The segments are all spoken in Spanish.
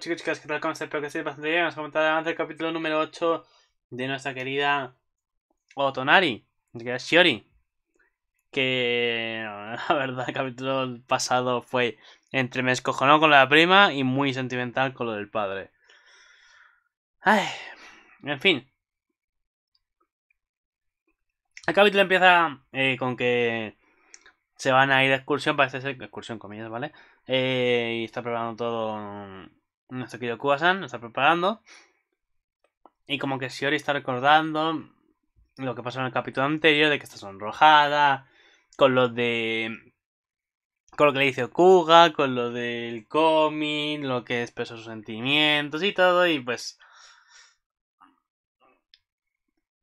chicos chicas, ¿qué tal? ¿Cómo estáis? Espero que estéis bastante bien. Vamos a comentar adelante el capítulo número 8 de nuestra querida Otonari, que querida Shiori. Que la verdad, el capítulo pasado fue entre me escojonó con la prima y muy sentimental con lo del padre. Ay, en fin. El capítulo empieza eh, con que se van a ir de excursión, parece ser excursión comillas, ¿vale? Eh, y está preparando todo nuestro querido Kuwasan, está preparando. Y como que Shiori está recordando lo que pasó en el capítulo anterior, de que está sonrojada, con lo de... Con lo que le dice Okuga, con lo del cómic, lo que expresó sus sentimientos y todo, y pues...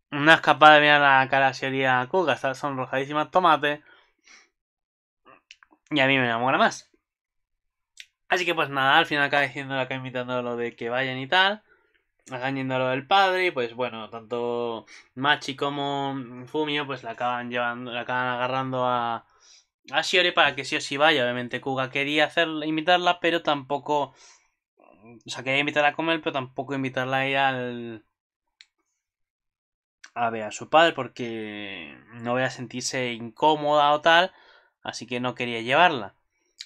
No es capaz de mirar la cara a Shiori a Kuga, está sonrojadísima tomate. Y a mí me enamora más. Así que pues nada, al final acaba diciendo, acaba invitando lo de que vayan y tal. A lo del padre y pues bueno, tanto Machi como Fumio pues la acaban llevando, la acaban agarrando a, a Shiori para que sí o sí vaya. Obviamente Kuga quería hacer, invitarla, pero tampoco... O sea, quería invitarla a comer, pero tampoco invitarla a ir al... A ver a su padre porque no voy a sentirse incómoda o tal. Así que no quería llevarla.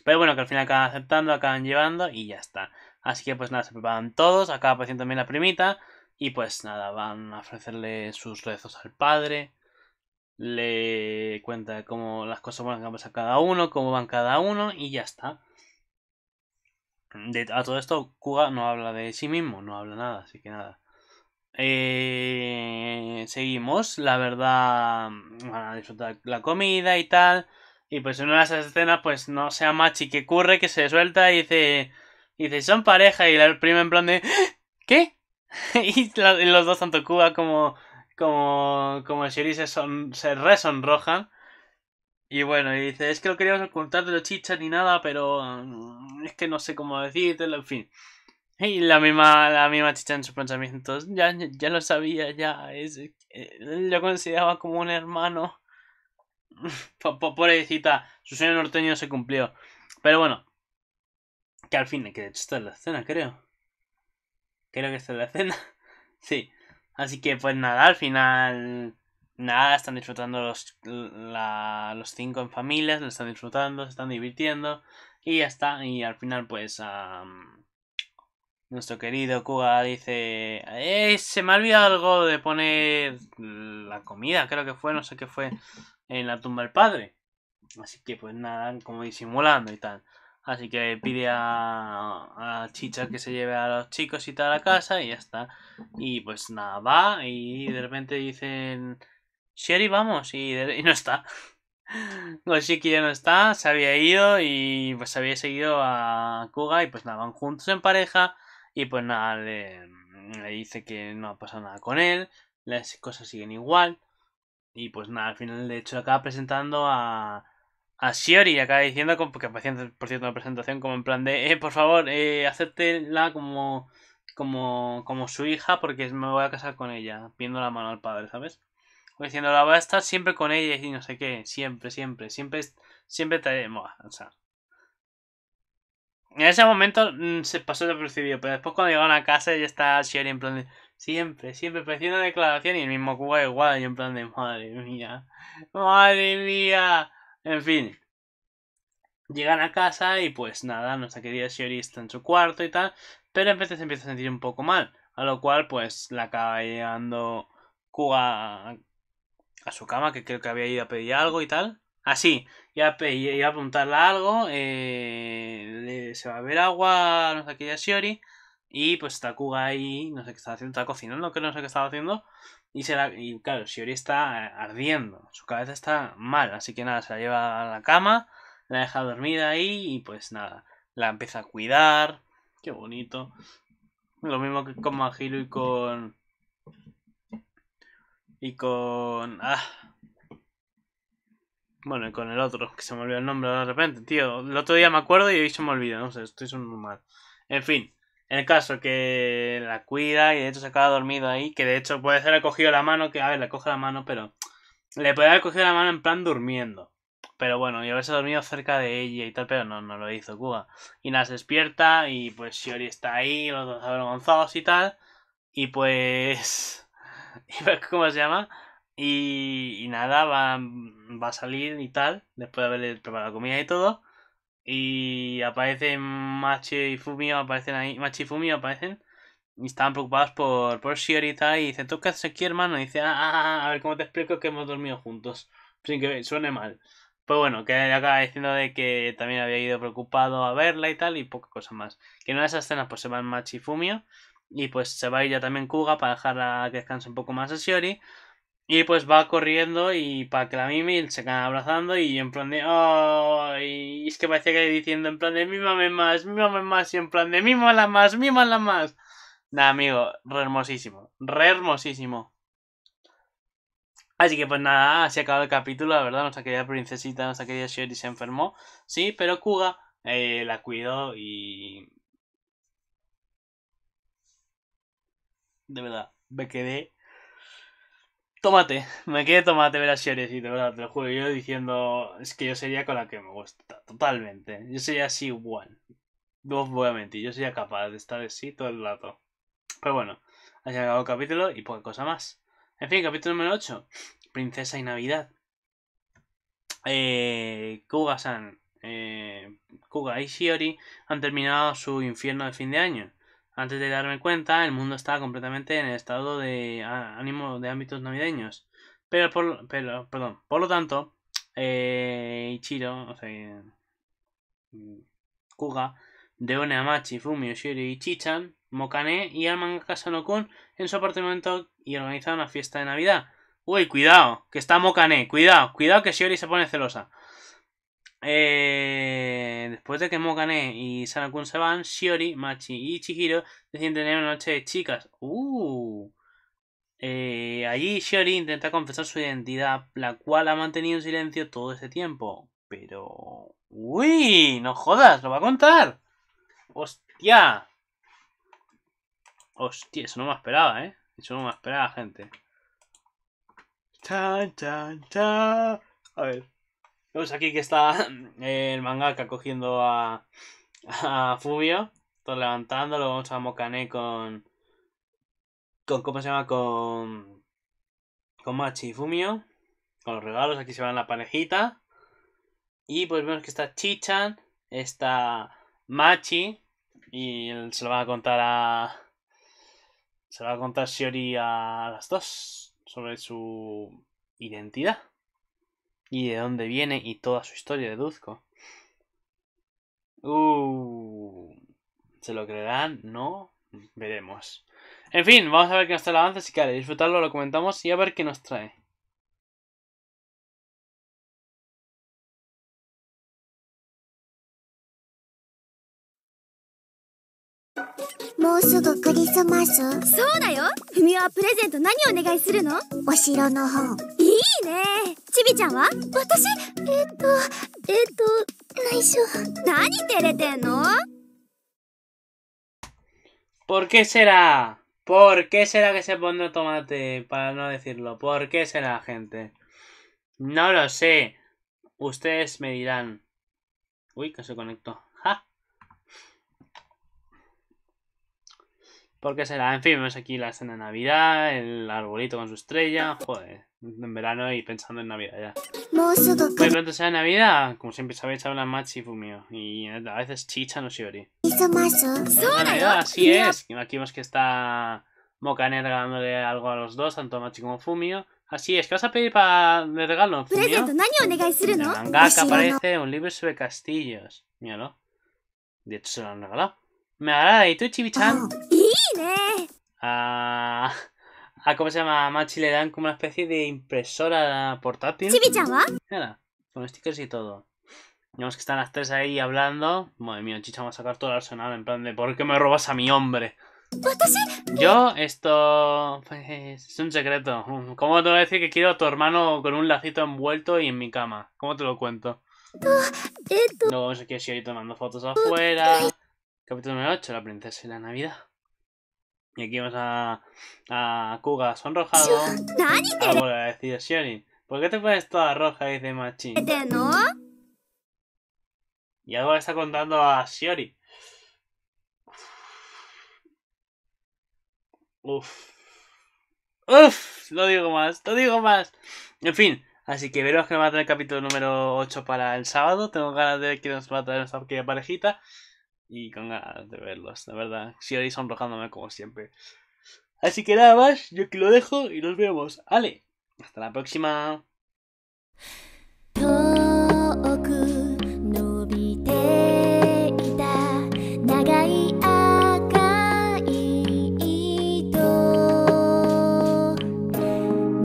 Pero bueno, que al final acaban aceptando, acaban llevando y ya está. Así que pues nada, se preparan todos, acaba apareciendo también la primita. Y pues nada, van a ofrecerle sus rezos al padre. Le cuenta cómo las cosas van a pasar cada uno, cómo van cada uno y ya está. De, a todo esto, Kuga no habla de sí mismo, no habla nada, así que nada. Eh, seguimos, la verdad, van a disfrutar la comida y tal. Y pues en una de esas escenas, pues no sea Machi que curre, que se suelta y dice. Dice, son pareja. Y la prima en plan de. ¿Qué? y, los dos, tanto Cuba como. Como. Como se, son, se resonrojan. Y bueno, y dice, es que lo queríamos ocultar de los chichas ni nada, pero. mm, Es que no sé cómo decírtelo, en fin. Y la misma, la misma chicha en sus pensamientos. Ya, ya lo sabía, ya. Es, eh, lo consideraba como un hermano. Pobrecita, su sueño norteño se cumplió. Pero bueno, que al fin, que esta es la escena, creo. Creo que esta es la escena. sí. Así que pues nada, al final. Nada, están disfrutando los, la, los cinco en familias, lo están disfrutando, se están divirtiendo. Y ya está. Y al final, pues. Um, nuestro querido Kuga dice. Eh, se me ha olvidado algo de poner la comida, creo que fue, no sé qué fue en la tumba del padre. Así que pues nada, como disimulando y tal. Así que pide a, Chicha que se lleve a los chicos y tal a casa y ya está. Y pues nada, va y de repente dicen, Sherry, vamos, y, no está. Goshiki ya no está, se había ido y pues había seguido a Kuga y pues nada, van juntos en pareja y pues nada, le dice que no ha pasado nada con él, las cosas siguen igual. Y pues nada, al final de hecho acaba presentando a, a Shiori acaba diciendo, como- porque aparecía por cierto en la presentación como en plan de, eh, por favor, eh, acéptela como, como, como su hija porque me voy a casar con ella, pidiendo la mano al padre, ¿sabes? O diciendo, la voy a estar siempre con ella y no sé qué, siempre, siempre, siempre, siempre te... Buah, O sea... En ese momento mm, se pasó desapercibido, pero después cuando llegaron a casa ya está Shiori en plan de... Siempre, siempre, parecía una declaración y el mismo Cuba igual, y en plan de madre mía, madre mía. En fin. Llegan a casa y pues nada, nuestra querida Shiori está en su cuarto y tal, pero en vez se empieza a sentir un poco mal, a lo cual pues la acaba llegando Kuga a, su cama, que creo que había ido a pedir algo y tal. Así, iba a, pe- iba a preguntarle algo, eh, se va a ver agua a nuestra querida Shiori. Y pues está Kuga ahí, no sé qué estaba haciendo, está cocinando, que no sé qué estaba haciendo. Y, se la, y claro, Shiori está eh, ardiendo, su cabeza está mal, así que nada, se la lleva a la cama, la deja dormida ahí y pues nada, la empieza a cuidar. Qué bonito. Lo mismo que con Mahiro y con... Y con... Ah. Bueno, y con el otro, que se me olvidó el nombre de repente, tío. El otro día me acuerdo y hoy se me olvida, no sé, estoy sonando mal. En fin. En el caso que la cuida y de hecho se acaba dormido ahí, que de hecho puede ser cogido la mano, que a ver, le coge la mano, pero le puede haber cogido la mano en plan durmiendo. pero bueno, y haberse dormido cerca de ella y tal, pero no, no lo hizo Kuga. Y nada, se despierta y pues Shiori está ahí, los dos avergonzados y tal. Y pues... y pues, ¿Cómo se llama? Y, y nada, va, va a salir y tal, después de haberle preparado comida y todo. Y aparecen Machi y Fumio, aparecen ahí, Machi y Fumio aparecen. Y estaban preocupados por, por Shiori y dice, ¿tú qué haces aquí, hermano? Y dice, ah, ah, ah, a ver cómo te explico que hemos dormido juntos. Sin que suene mal. Pues bueno, que acaba diciendo de que también había ido preocupado a verla y tal, y poca cosa más. Que en una de esas escenas pues se van Machi y Fumio. Y pues se va a ir ya también Kuga para dejarla que descanse un poco más a Shiori. Y pues va corriendo y para que la Mimi se quede abrazando y en plan de... Oh, es que parece que diciendo en plan de mímame más, mímame más y en plan de mímala más, mímala más. Nada, amigo, re hermosísimo, re hermosísimo. Así que pues nada, se acabado el capítulo, la verdad, nuestra querida princesita, nuestra querida Shiori se enfermó. Sí, pero Kuga eh, la cuidó y... De verdad, me quedé Tomate, me quedé tomate ver a de verdad, te lo juro. Yo diciendo, es que yo sería con la que me gusta, totalmente. Yo sería así igual. No voy a mentir, yo sería capaz de estar así todo el rato. Pero bueno, ha llegado el capítulo y poca cosa más. En fin, capítulo número 8. Princesa y Navidad. Eh, Kuga-san, eh, Kuga y Shiori han terminado su infierno de fin de año. Antes de darme cuenta, el mundo estaba completamente en el estado de ánimo de ámbitos navideños. Pero, por, pero perdón, por lo tanto, eh, Ichiro, o sea, mm, Kuga, reúne a Machi, Fumi, Shiri y Chichan, Mokane y al mangaka Sanokun en su apartamento y organiza una fiesta de Navidad. Uy, cuidado, que está Mokane, cuidado, cuidado que Shiori se pone celosa. Eh, después de que Mokane y Sanakun se van, Shiori, Machi y Chihiro deciden tener una noche de chicas. Uh. Eh, allí Shiori intenta confesar su identidad, la cual ha mantenido en silencio todo este tiempo. Pero... ¡Uy! ¡No jodas! ¡Lo va a contar! ¡Hostia! Hostia, eso no me esperaba, ¿eh? Eso no me esperaba, gente. Chan, chan, chan. A ver. Vemos aquí que está el mangaka cogiendo a, a Fubio, todo levantándolo, vamos a Mokane con, con, ¿cómo se llama? Con, con Machi y Fumio, con los regalos, aquí se va en la parejita, y pues vemos que está Chichan, está Machi, y se lo va a contar a, se lo va a contar Shiori a las dos sobre su identidad y de dónde viene y toda su historia deduzco. Uh, ¿Se lo creerán? No, veremos. En fin, vamos a ver qué nos trae el avance. Si quiere disfrutarlo, lo comentamos y a ver qué nos trae. もうすぐクリスマスそうだよふみはプレゼント何お願いするのお城の本 いいねちびちゃんは私えっとえっと内緒何照れてんの ¿Por qué será? ¿Por qué será que se pone tomate? Para no decirlo. ¿Por qué será, gente? No lo sé. Ustedes me dirán. Uy, que se conectó. ¿Por qué será? En fin, vemos aquí la escena de Navidad, el arbolito con su estrella. Joder, en verano y pensando en Navidad ya. Muy pronto será Navidad. Como siempre sabéis, habla Machi y Fumio. Y a veces Chicha no Shiori. Navidad, así es. Aquí vemos que está Mokane regalándole algo a los dos, tanto Machi como Fumio. Así es, ¿qué vas a pedir para de regalo, Fumio? En el mangaka aparece un libro sobre castillos. Míralo. De hecho, se lo han regalado. Me agrada. ¿Y tú, Chibi-chan? A... a... ¿Cómo se llama? A Machi le dan como una especie de impresora portátil. Mira, con stickers y todo. Vemos que están las tres ahí hablando. Madre mía, Chicha va a sacar todo el arsenal en plan de ¿por qué me robas a mi hombre? Yo, esto pues, es un secreto. ¿Cómo te voy a decir que quiero a tu hermano con un lacito envuelto y en mi cama? ¿Cómo te lo cuento? Luego vemos aquí a Shiori tomando fotos afuera. Capítulo número 8, la princesa y la Navidad. Y aquí vamos a, a Kuga sonrojado. A volver a decir Shiori. ¿Por qué te pones toda roja? Dice Machin. Y algo está contando a Shiori. Uf. Uf, no digo más, no digo más. En fin, así que veremos que nos va a traer el capítulo número 8 para el sábado. Tengo ganas de ver que nos va a traer nuestra pequeña parejita y con ganas de verlos, la verdad. Sigo sonrojándome como siempre. Así que nada más, yo aquí lo dejo y nos vemos. Ale, hasta la próxima.